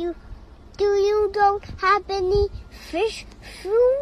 you do you don't have any fish food?